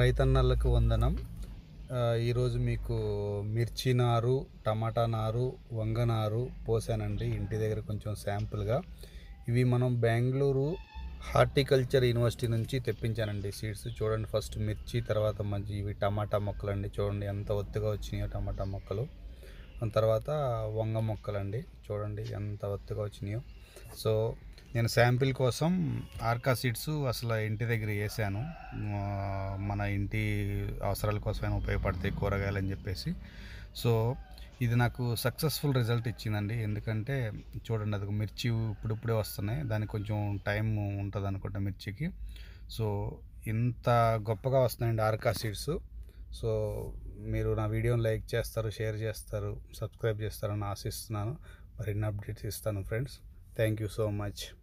రైతన్నలకు వందనం. ఈరోజు మీకు మిర్చి నారు టమాటా నారు వంగ నారు పోసానండి. ఇంటి దగ్గర కొంచెం శాంపుల్గా. ఇవి మనం బెంగళూరు హార్టికల్చర్ యూనివర్సిటీ నుంచి తెప్పించానండి సీడ్స్. చూడండి ఫస్ట్ మిర్చి తర్వాత మంచి ఇవి టమాటా మొక్కలు అండి చూడండి ఎంత ఒత్తుగా వచ్చినాయో టమాటా మొక్కలు. తర్వాత వంగ మొక్కలండి. చూడండి ఎంత ఒత్తుగా వచ్చినాయో. సో నేను శాంపిల్ కోసం ఆర్కా సీడ్స్ అసలు ఇంటి దగ్గర వేసాను. ఇంటి అవసరాల కోసమైనా ఉపయోగపడతాయి కూరగాయలు అని చెప్పేసి. సో ఇది నాకు సక్సెస్ఫుల్ రిజల్ట్ ఇచ్చిందండి. ఎందుకంటే చూడండి అది మిర్చి ఇప్పుడిప్పుడే వస్తున్నాయి. దానికి కొంచెం టైం ఉంటుంది అనుకుంటా మిర్చికి. సో ఇంత గొప్పగా వస్తున్నాయండి ఆర్కా సీడ్స్. సో మీరు నా వీడియోని లైక్ చేస్తారు షేర్ చేస్తారు సబ్స్క్రైబ్ చేస్తారని ఆశిస్తున్నాను. మరిన్ని అప్డేట్స్ ఇస్తాను friends. Thank you so much.